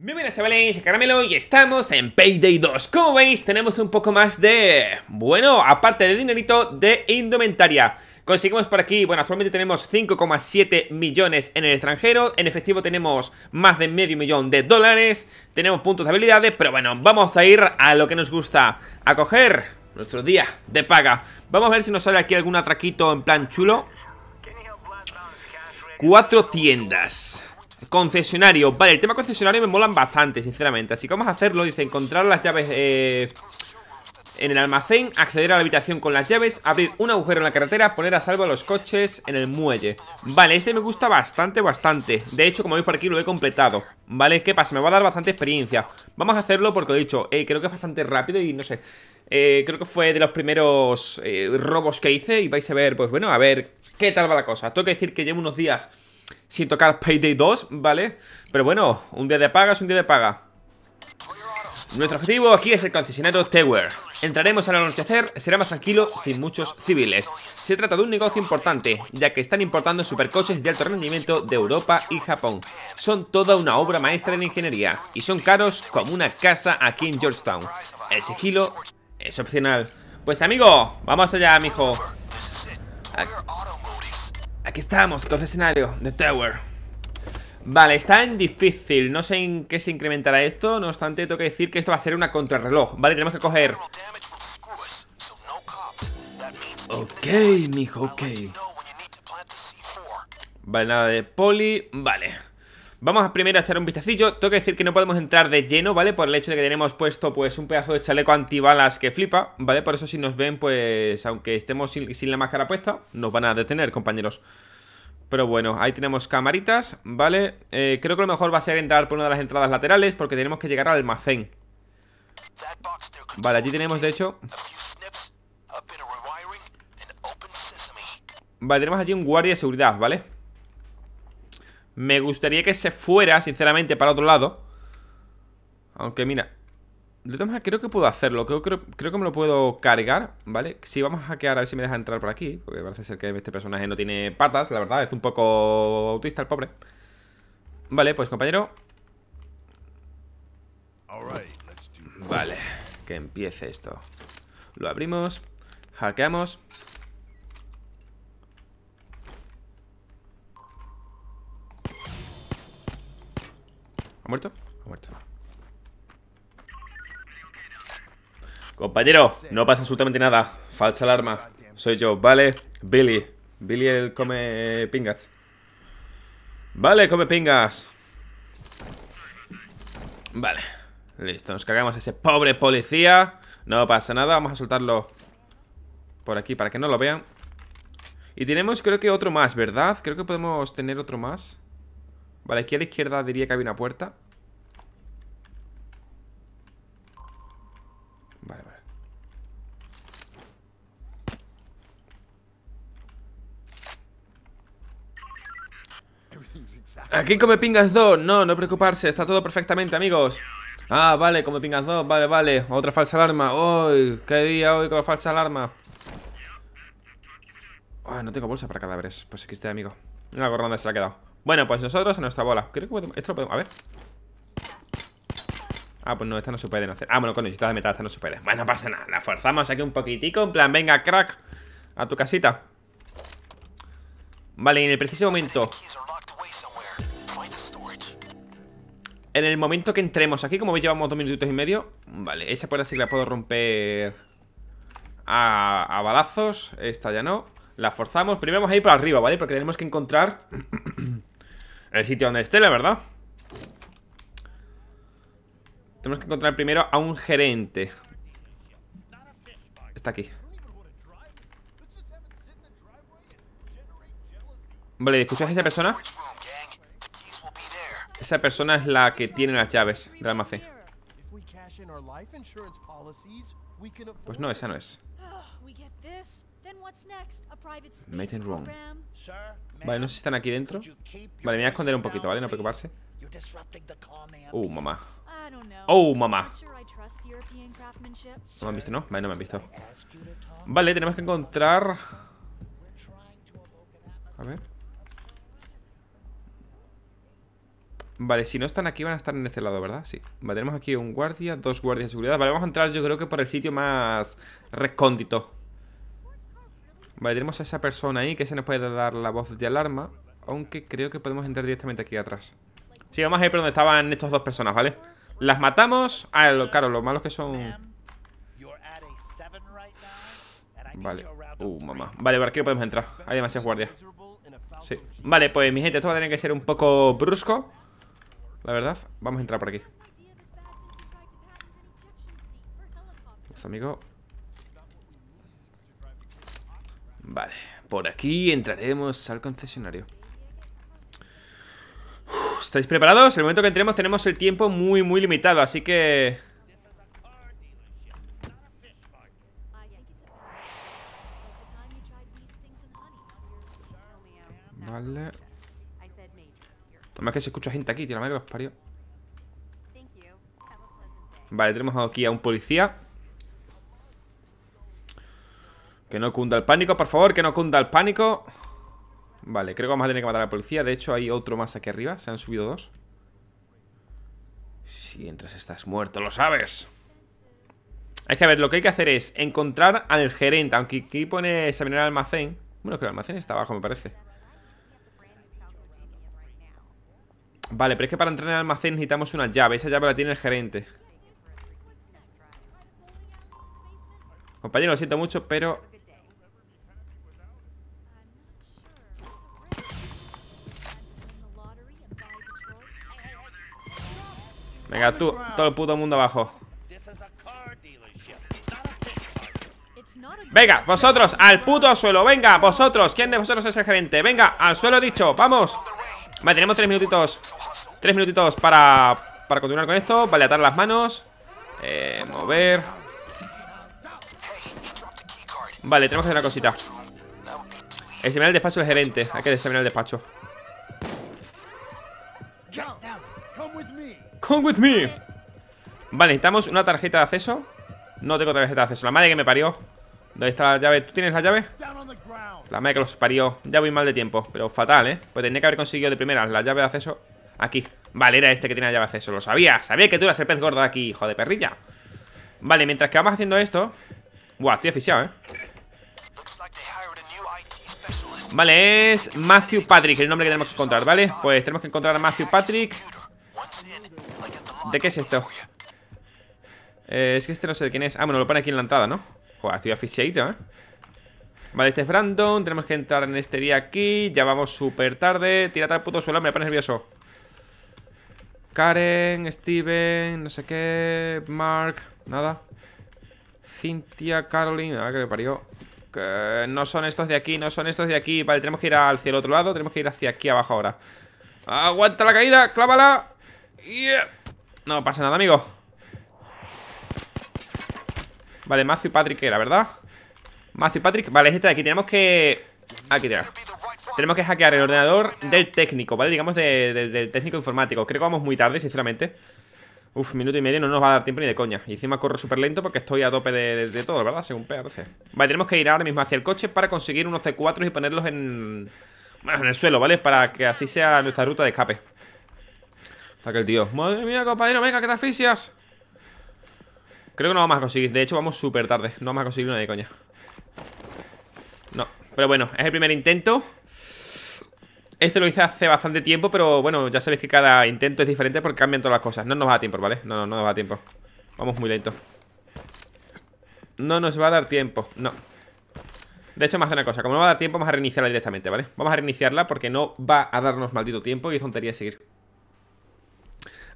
Bienvenidos chavales, Caramelo y estamos en Payday 2 Como veis tenemos un poco más de... Bueno, aparte de dinerito, de indumentaria. Conseguimos por aquí, bueno, actualmente tenemos 5,7 millones en el extranjero. En efectivo tenemos más de medio millón de dólares. Tenemos puntos de habilidades, pero bueno, vamos a ir a lo que nos gusta A coger nuestro día de paga. Vamos a ver si nos sale aquí algún atraquito en plan chulo. Cuatro tiendas Concesionario, vale, el tema concesionario me molan bastante, sinceramente. Así que vamos a hacerlo, dice, encontrar las llaves eh, en el almacén Acceder a la habitación con las llaves Abrir un agujero en la carretera, poner a salvo los coches en el muelle. Vale, este me gusta bastante, bastante. De hecho, como veis por aquí lo he completado. Vale, ¿qué pasa? Me va a dar bastante experiencia. Vamos a hacerlo porque, he dicho, eh, creo que es bastante rápido y no sé. Eh, creo que fue de los primeros eh, robos que hice Y vais a ver, pues bueno, a ver qué tal va la cosa. Tengo que decir que llevo unos días sin tocar Payday 2, ¿vale? Pero bueno, un día de paga es un día de paga. Nuestro objetivo aquí es el concesionario Tower. Entraremos al anochecer, será más tranquilo sin muchos civiles. Se trata de un negocio importante, ya que están importando supercoches de alto rendimiento de Europa y Japón. Son toda una obra maestra en ingeniería Y son caros como una casa aquí en Georgetown. El sigilo es opcional. Pues amigo, vamos allá, mijo. Aquí estamos, concesionario de Tower. Vale, está en difícil. No sé en qué se incrementará esto. No obstante, tengo que decir que esto va a ser una contrarreloj. Vale, tenemos que coger. Ok, mijo, ok. Vale, nada de poli. Vale Vamos a primero a echar un vistacillo Tengo que decir que no podemos entrar de lleno, ¿vale? Por el hecho de que tenemos puesto, pues, un pedazo de chaleco antibalas que flipa, ¿vale? Por eso si nos ven, pues, aunque estemos sin, la máscara puesta Nos van a detener, compañeros pero bueno, ahí tenemos camaritas, ¿vale? Eh, creo que lo mejor va a ser entrar por una de las entradas laterales Porque tenemos que llegar al almacén Vale, allí tenemos, de hecho Vale, tenemos allí un guardia de seguridad, ¿vale? Me gustaría que se fuera, sinceramente, para otro lado. Aunque mira. De todas maneras, creo que puedo hacerlo. Creo, creo, que me lo puedo cargar, ¿vale? Si vamos a hackear, a ver si me deja entrar por aquí Porque parece ser que este personaje no tiene patas La verdad, es un poco autista el pobre. Vale, pues compañero. Vale, que empiece esto. Lo abrimos Hackeamos ¿Ha muerto? Muerto. Compañero, no pasa absolutamente nada. Falsa alarma. Soy yo, ¿vale? Billy. Billy el come pingas. Vale, come pingas. Vale. Listo, nos cargamos a ese pobre policía. No pasa nada, vamos a soltarlo por aquí para que no lo vean. Y tenemos creo que otro más, ¿verdad? Creo que podemos tener otro más. Vale, aquí a la izquierda diría que había una puerta. Vale, vale. Aquí come pingas 2 No, no preocuparse, está todo perfectamente, amigos. Ah, vale, come pingas 2 Vale, vale, otra falsa alarma. Uy, qué día hoy con la falsa alarma. Ay, no tengo bolsa para cadáveres. Pues aquí está, amigo. Una gorra se la ha quedado bueno, pues nosotros a nuestra bola. Creo que podemos... Esto lo podemos... A ver. Ah, pues no, esta no se puede hacer Ah, bueno, con necesitas de metal, esta no se puede. Bueno, no pasa nada, la forzamos aquí un poquitico En plan, venga, crack A tu casita. Vale, en el preciso momento. En el momento que entremos aquí Como veis llevamos dos minutitos y medio. Vale, esa puerta sí que la puedo romper a, a balazos Esta ya no. La forzamos, primero vamos a ir por arriba, ¿vale? Porque tenemos que encontrar el sitio donde esté, la verdad. Tenemos que encontrar primero a un gerente. Está aquí. Vale, ¿escuchas a esa persona? Esa persona es la que tiene las llaves del almacén Pues no, esa no es. Mating room Vale, no sé si están aquí dentro. Vale, me voy a esconder un poquito, ¿vale? No preocuparse. Uh, mamá. Oh, mamá. ¿No me han visto, no? Vale, no me han visto. Vale, tenemos que encontrar A ver Vale, si no están aquí van a estar en este lado, ¿verdad? Sí. Vale, tenemos aquí un guardia, dos guardias de seguridad. Vale, vamos a entrar yo creo que por el sitio más recóndito. Vale, tenemos a esa persona ahí que se nos puede dar la voz de alarma Aunque creo que podemos entrar directamente aquí atrás. Sí, vamos a ir por donde estaban estas dos personas, ¿vale? Las matamos Ah, lo, claro, los malos que son... Vale. Uh, mamá. Vale, por aquí podemos entrar. Hay demasiadas guardias. Sí. Vale, pues mi gente, esto va a tener que ser un poco brusco la verdad, vamos a entrar por aquí. Pues amigo. Vale, por aquí entraremos al concesionario. ¿Estáis preparados? El momento que entremos tenemos el tiempo muy, muy limitado Así que... Vale Además que se escucha gente aquí, tío, la madre que los parió. Vale, tenemos aquí a un policía. Que no cunda el pánico, por favor, que no cunda el pánico. Vale, creo que vamos a tener que matar a la policía. De hecho, hay otro más aquí arriba, se han subido dos. Si entras estás muerto, lo sabes. Es que a ver, lo que hay que hacer es Encontrar al gerente. Aunque aquí pone examinar el almacén. Bueno, que el almacén está abajo, me parece Vale, pero es que para entrar en el almacén necesitamos una llave. Esa llave la tiene el gerente. Compañero, lo siento mucho, pero... Venga, tú, todo el puto mundo abajo. Venga, vosotros, al puto suelo. Venga, vosotros, ¿quién de vosotros es el gerente? Venga, al suelo dicho, vamos Vale, tenemos tres minutitos Tres minutitos para, para continuar con esto. Vale, atar las manos. Eh, Mover. Vale, tenemos que hacer una cosita. Examinar el despacho del gerente. Hay que examinar el despacho. Come with me. Vale, necesitamos una tarjeta de acceso. No tengo tarjeta de acceso. La madre que me parió. ¿Dónde está la llave? ¿Tú tienes la llave? La madre que los parió Ya voy mal de tiempo Pero fatal, ¿eh? Pues tenía que haber conseguido de primera la llave de acceso Aquí Vale, era este que tenía llave de acceso Lo sabía Sabía que tú eras el pez gordo de aquí, hijo de perrilla Vale, mientras que vamos haciendo esto Buah, estoy aficionado, ¿eh? Vale, es Matthew Patrick El nombre que tenemos que encontrar, ¿vale? Pues tenemos que encontrar a Matthew Patrick ¿De qué es esto? Eh, es que este no sé de quién es Ah, bueno, lo pone aquí en la entrada, ¿no? Joder, estoy aficionado, ¿eh? Vale, este es Brandon Tenemos que entrar en este día aquí Ya vamos súper tarde Tírate al puto suelo, me pone nervioso. Karen, Steven, no sé qué Mark, nada. Cynthia, Caroline Nada, que me parió. Que no son estos de aquí, no son estos de aquí. Vale, tenemos que ir hacia el otro lado Tenemos que ir hacia aquí abajo ahora. Aguanta la caída, clávala. No pasa nada, amigo. Vale, Matthew Patrick era, ¿verdad? Matthew Patrick, vale, es este de aquí Tenemos que... Aquí tenemos Tenemos que hackear el ordenador del técnico, ¿vale? Digamos del técnico informático. Creo que vamos muy tarde, sinceramente. Uf, minuto y medio no nos va a dar tiempo ni de coña. Y encima corro súper lento porque estoy a tope de, todo, ¿verdad? Según PRC Vale, tenemos que ir ahora mismo hacia el coche para conseguir unos C4 y ponerlos en... Bueno, en el suelo, ¿vale? Para que así sea nuestra ruta de escape. Está que el tío Madre mía, compañero, venga, que te asfixias Creo que no vamos a conseguir De hecho, vamos súper tarde No vamos a conseguir una de coña pero bueno, es el primer intento. Esto lo hice hace bastante tiempo Pero bueno, ya sabéis que cada intento es diferente Porque cambian todas las cosas. No nos va a tiempo, ¿vale? No, no, no nos va a tiempo. Vamos muy lento. No nos va a dar tiempo, no. De hecho, a hacer una cosa. Como no va a dar tiempo, vamos a reiniciarla directamente, ¿vale? Vamos a reiniciarla porque no va a darnos maldito tiempo Y es tontería seguir.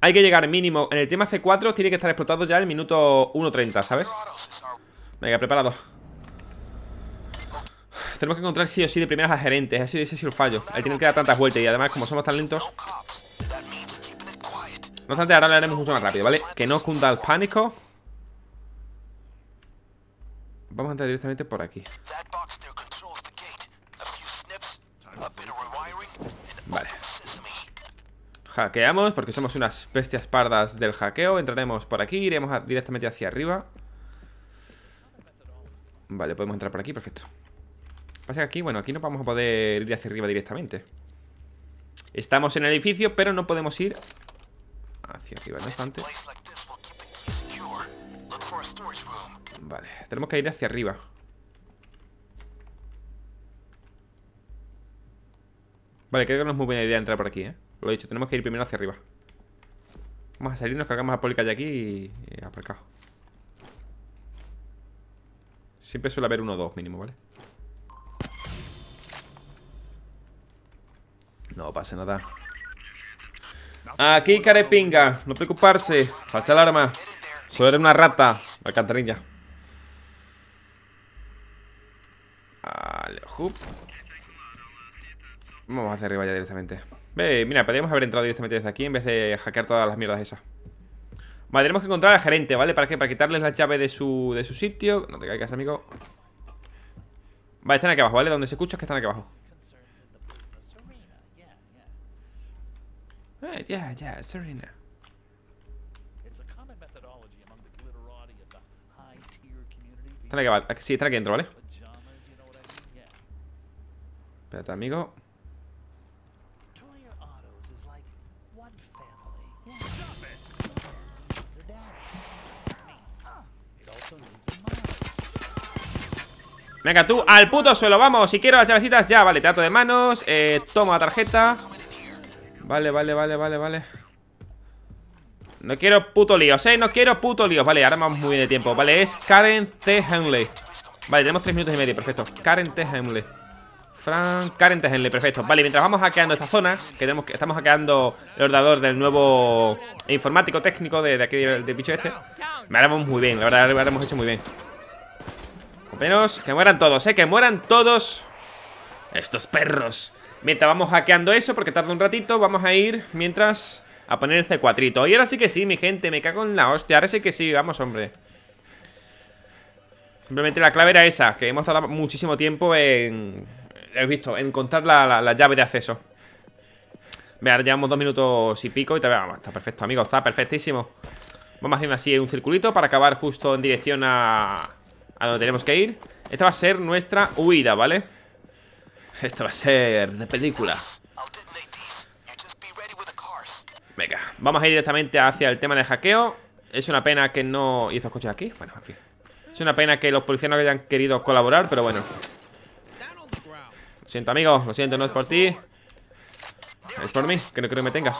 Hay que llegar mínimo. En el tema C4 tiene que estar explotado ya el minuto 1.30, ¿sabes? Venga, preparado tenemos que encontrar sí o sí de primeras a gerentes. Ese, ese sido el fallo. Ahí tienen que dar tantas vueltas. Y además, como somos tan lentos. No obstante, ahora lo haremos mucho más rápido, ¿vale? Que no cunda el pánico. Vamos a entrar directamente por aquí. Vale. Hackeamos porque somos unas bestias pardas del hackeo. Entraremos por aquí, iremos directamente hacia arriba. Vale, podemos entrar por aquí, perfecto. Pasa que aquí, bueno, aquí no vamos a poder ir hacia arriba directamente Estamos en el edificio, pero no podemos ir hacia arriba, no obstante. Vale, tenemos que ir hacia arriba. Vale, creo que no es muy buena idea entrar por aquí, ¿eh? Lo he dicho, tenemos que ir primero hacia arriba. Vamos a salir, nos cargamos a Polica de aquí y, y aparcado. Siempre suele haber uno o dos mínimo, ¿vale? No pasa nada. Aquí, carepinga. No preocuparse. Falsa alarma. Solo era una rata. Alcantarilla. Vale, hup. Vamos hacia arriba ya directamente. Ve, mira, podríamos haber entrado directamente desde aquí en vez de hackear todas las mierdas esas. Vale, tenemos que encontrar al gerente, ¿vale? ¿Para qué? Para quitarles la llave de su, de su sitio No te caigas, amigo Vale, están aquí abajo, ¿vale? Donde se escucha es que están aquí abajo Eh, ya, ya, Serena Están aquí abajo, sí, están aquí dentro, ¿vale? Espérate, amigo. Venga, tú, al puto suelo, vamos Si quiero las llavecitas, ya, vale, trato de manos eh, Toma la tarjeta Vale, vale, vale, vale, vale. No quiero puto líos, eh No quiero puto líos, vale, ahora vamos muy bien de tiempo. Vale, es Karen T. Henley Vale, tenemos tres minutos y medio, perfecto. Karen T. Henley Frank Karen T. Henley, perfecto. Vale, mientras vamos hackeando esta zona que tenemos, Estamos hackeando el ordenador del nuevo Informático técnico de, aquí del, bicho este. Me haremos muy bien, la verdad, lo hemos hecho muy bien. Menos que mueran todos, ¿eh? Que mueran todos Estos perros Mientras vamos hackeando eso, porque tarda un ratito Vamos a ir, mientras, a poner el C4 Y ahora sí que sí, mi gente, me cago en la hostia. Ahora sí que sí, vamos, hombre. Simplemente la clave era esa Que hemos tardado muchísimo tiempo en... Visto, en encontrar la, llave de acceso. Vean, llevamos dos minutos y pico Y todavía, vamos, está perfecto, amigos, está perfectísimo. Vamos a así un circulito para acabar justo en dirección a a donde tenemos que ir. Esta va a ser nuestra huida, ¿vale? Esto va a ser de película. Venga, vamos a ir directamente hacia el tema de hackeo. Es una pena que no... ¿Y estos coches aquí? Bueno, en fin. Es una pena que los policías no hayan querido colaborar, pero bueno. Lo siento, amigo, lo siento, no es por ti. Es por mí, que no creo que me tengas.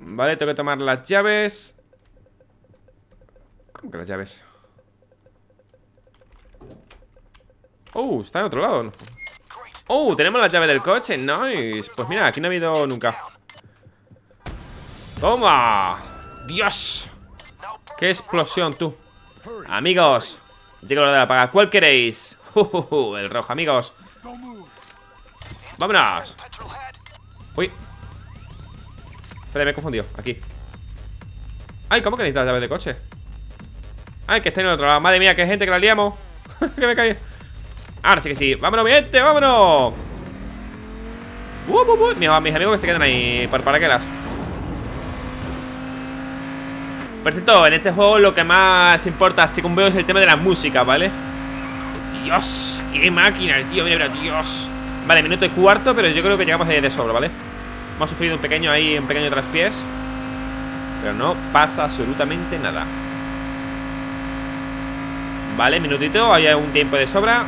Vale, tengo que tomar las llaves. ¿Cómo que las llaves? Oh, está en otro lado Oh, tenemos la llave del coche Nice Pues mira, aquí no ha habido nunca ¡Toma! ¡Dios! ¡Qué explosión, tú! Amigos Llega la hora de la paga ¿Cuál queréis? el rojo, amigos ¡Vámonos! Uy Espera, me he confundido Aquí Ay, ¿cómo que necesitas la llave de coche? Ay, que está en el otro lado Madre mía, qué gente que la liamos Que me cae Ahora sí que sí. Vámonos, mi gente, vámonos. Uh, uh, uh. Mis, amigos que se quedan ahí Por paraquedas Por cierto, en este juego lo que más importa, según veo, es el tema de la música, ¿vale? Dios, qué máquina el tío, mira, mira, Dios. Vale, minuto y cuarto, pero yo creo que llegamos de, sobra, ¿vale? Hemos sufrido un pequeño ahí, un pequeño traspiés. Pero no pasa absolutamente nada. Vale, minutito, hay un tiempo de sobra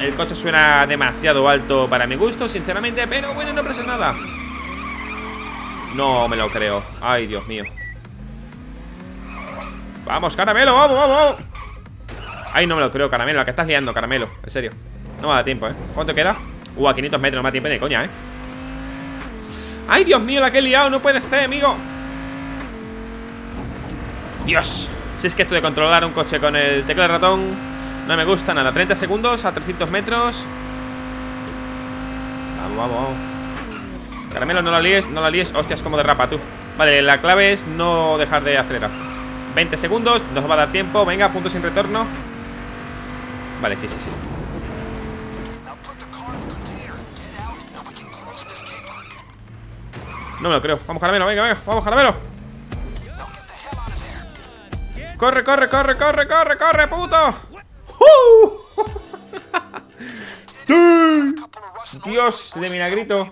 El coche suena demasiado alto para mi gusto, sinceramente Pero bueno, no pasa nada No me lo creo Ay, Dios mío Vamos, caramelo, vamos, vamos Ay, no me lo creo, caramelo La que estás liando, caramelo, en serio No me da tiempo, ¿eh? ¿Cuánto queda? Uh, a 500 metros, no me da tiempo de coña, ¿eh? ¡Ay, Dios mío, la que he liado! No puede ser, amigo Dios si es que esto de controlar un coche con el teclado de ratón No me gusta nada. 30 segundos a 300 metros. Vamos, vamos, vamos Caramelo, no la líes, no la líes. Hostias, como derrapa tú. Vale, la clave es no dejar de acelerar. 20 segundos, nos va a dar tiempo. Venga, punto sin retorno. Vale, sí, sí, sí. No me lo creo. Vamos, Caramelo, venga, venga. Vamos, Caramelo. ¡Corre, corre, corre, corre, corre, corre, puto! Dios de minagrito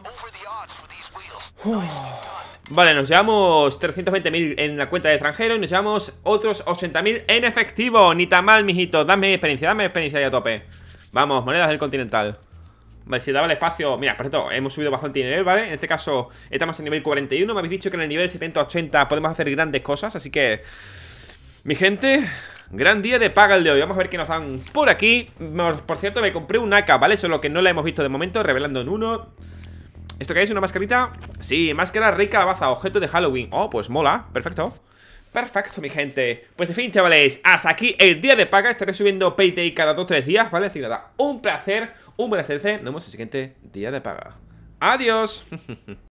Vale, nos llevamos 320.000 en la cuenta de extranjero Y nos llevamos otros 80.000 en efectivo. Ni tan mal, mijito. Dame experiencia, dame experiencia ya a tope. Vamos, monedas del continental. Vale, si daba el espacio Mira, por cierto, hemos subido bastante nivel, ¿vale? En este caso estamos en nivel 41 Me habéis dicho que en el nivel 70-80 podemos hacer grandes cosas Así que... Mi gente... Gran día de paga el de hoy. Vamos a ver qué nos dan por aquí. Por cierto, me compré un AK, ¿vale? Solo que no la hemos visto de momento Revelando en uno. ¿Esto qué es? ¿Una mascarita? Sí, máscara rey calabaza Objeto de Halloween. Oh, pues mola. Perfecto. Perfecto, mi gente. Pues en fin, chavales Hasta aquí el día de paga. Estaré subiendo Payday cada 2-3 días, ¿vale? Así que nada Un placer Un hacerse. Nos vemos el siguiente día de paga. Adiós